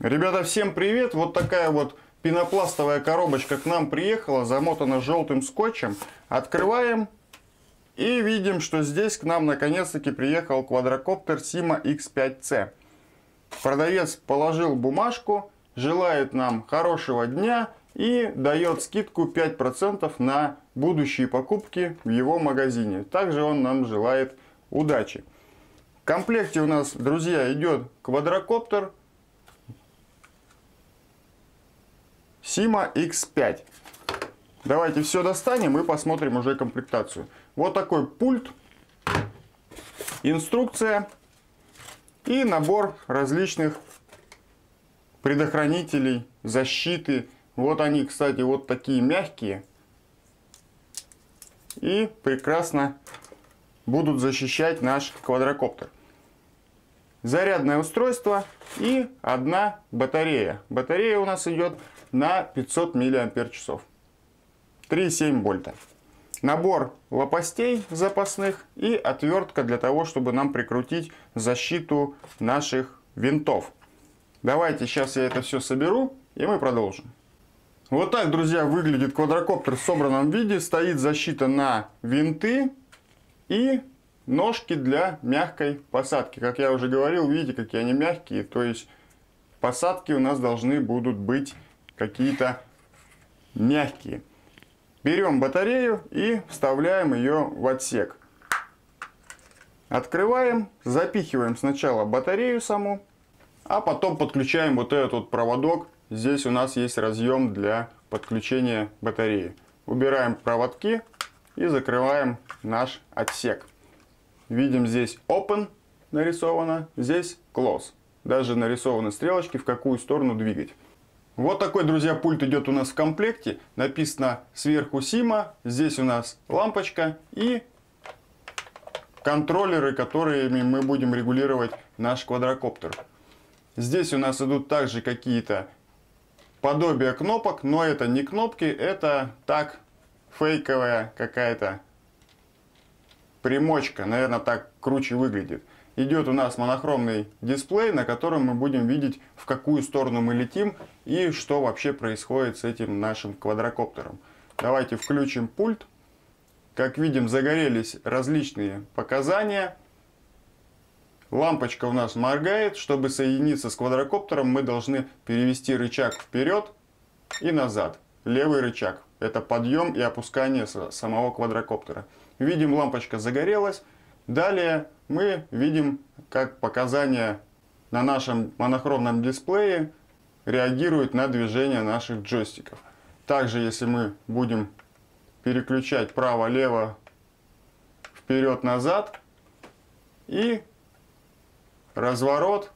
Ребята, всем привет! Вот такая вот пенопластовая коробочка к нам приехала, замотана желтым скотчем. Открываем и видим, что здесь к нам наконец-таки приехал квадрокоптер Sima X5C. Продавец положил бумажку, желает нам хорошего дня и дает скидку 5% на будущие покупки в его магазине. Также он нам желает удачи. В комплекте у нас, друзья, идет квадрокоптер Sima X5. Давайте все достанем и посмотрим уже комплектацию. Вот такой пульт, инструкция и набор различных предохранителей, защиты. Вот они, кстати, вот такие мягкие. И прекрасно будут защищать наш квадрокоптер зарядное устройство и одна батарея. Батарея у нас идет на 500 мАч. 3,7 вольта. Набор лопастей запасных и отвертка для того, чтобы нам прикрутить защиту наших винтов. Давайте сейчас я это все соберу и мы продолжим. Вот так, друзья, выглядит квадрокоптер в собранном виде. Стоит защита на винты и Ножки для мягкой посадки. Как я уже говорил, видите, какие они мягкие. То есть посадки у нас должны будут быть какие-то мягкие. Берем батарею и вставляем ее в отсек. Открываем, запихиваем сначала батарею саму, а потом подключаем вот этот вот проводок. Здесь у нас есть разъем для подключения батареи. Убираем проводки и закрываем наш отсек. Видим здесь open нарисовано, здесь close. Даже нарисованы стрелочки, в какую сторону двигать. Вот такой, друзья, пульт идет у нас в комплекте. Написано сверху Сима. Здесь у нас лампочка и контроллеры, которыми мы будем регулировать наш квадрокоптер. Здесь у нас идут также какие-то подобия кнопок, но это не кнопки, это так фейковая какая-то примочка, наверное, так круче выглядит. Идет у нас монохромный дисплей, на котором мы будем видеть, в какую сторону мы летим и что вообще происходит с этим нашим квадрокоптером. Давайте включим пульт. Как видим, загорелись различные показания. Лампочка у нас моргает. Чтобы соединиться с квадрокоптером, мы должны перевести рычаг вперед и назад. Левый рычаг. Это подъем и опускание самого квадрокоптера. Видим, лампочка загорелась. Далее мы видим, как показания на нашем монохромном дисплее реагируют на движение наших джойстиков. Также, если мы будем переключать право-лево, вперед-назад и разворот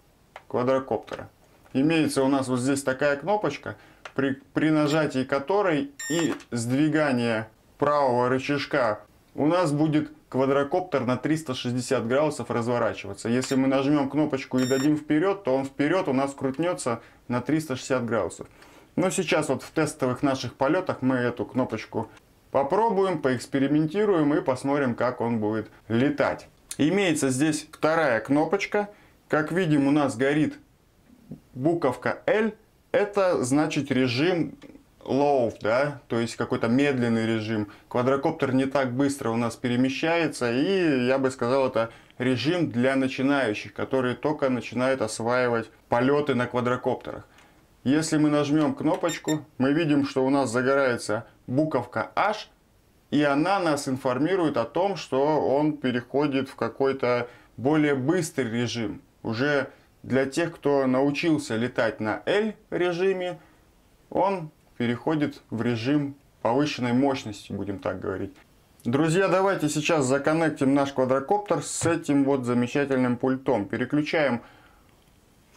квадрокоптера. Имеется у нас вот здесь такая кнопочка, при, при нажатии которой и сдвигание правого рычажка у нас будет квадрокоптер на 360 градусов разворачиваться. Если мы нажмем кнопочку и дадим вперед, то он вперед у нас крутнется на 360 градусов. Но сейчас вот в тестовых наших полетах мы эту кнопочку попробуем, поэкспериментируем и посмотрим, как он будет летать. Имеется здесь вторая кнопочка. Как видим, у нас горит буковка L. Это значит режим low, да, то есть какой-то медленный режим. Квадрокоптер не так быстро у нас перемещается, и я бы сказал, это режим для начинающих, которые только начинают осваивать полеты на квадрокоптерах. Если мы нажмем кнопочку, мы видим, что у нас загорается буковка H, и она нас информирует о том, что он переходит в какой-то более быстрый режим. Уже для тех, кто научился летать на L режиме, он переходит в режим повышенной мощности, будем так говорить. Друзья, давайте сейчас законнектим наш квадрокоптер с этим вот замечательным пультом. Переключаем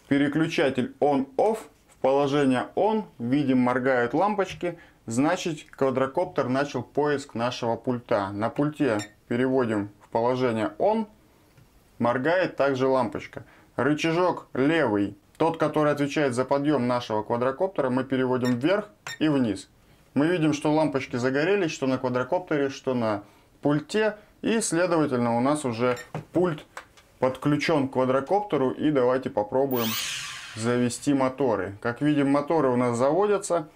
переключатель on-off в положение on. Видим, моргают лампочки. Значит, квадрокоптер начал поиск нашего пульта. На пульте переводим в положение on. Моргает также лампочка. Рычажок левый тот, который отвечает за подъем нашего квадрокоптера, мы переводим вверх и вниз. Мы видим, что лампочки загорелись, что на квадрокоптере, что на пульте. И, следовательно, у нас уже пульт подключен к квадрокоптеру. И давайте попробуем завести моторы. Как видим, моторы у нас заводятся.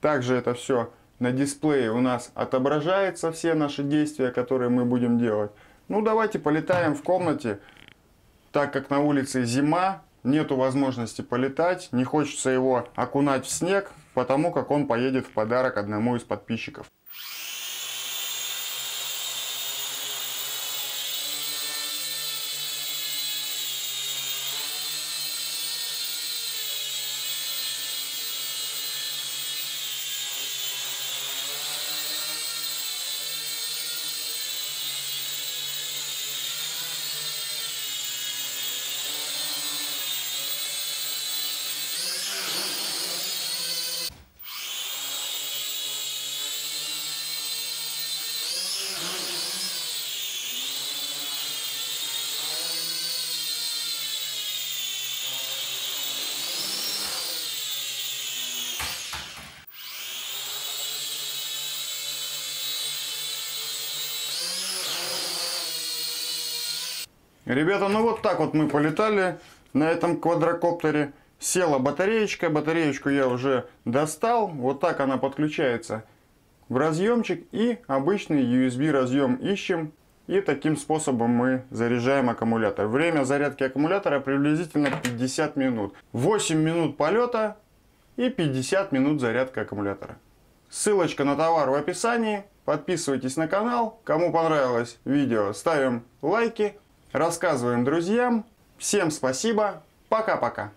Также это все на дисплее у нас отображается, все наши действия, которые мы будем делать. Ну, давайте полетаем в комнате. Так как на улице зима, нету возможности полетать, не хочется его окунать в снег, потому как он поедет в подарок одному из подписчиков. Ребята, ну вот так вот мы полетали на этом квадрокоптере. Села батареечка, батареечку я уже достал. Вот так она подключается в разъемчик и обычный USB разъем ищем. И таким способом мы заряжаем аккумулятор. Время зарядки аккумулятора приблизительно 50 минут. 8 минут полета и 50 минут зарядка аккумулятора. Ссылочка на товар в описании. Подписывайтесь на канал. Кому понравилось видео, ставим лайки. Рассказываем друзьям. Всем спасибо. Пока-пока.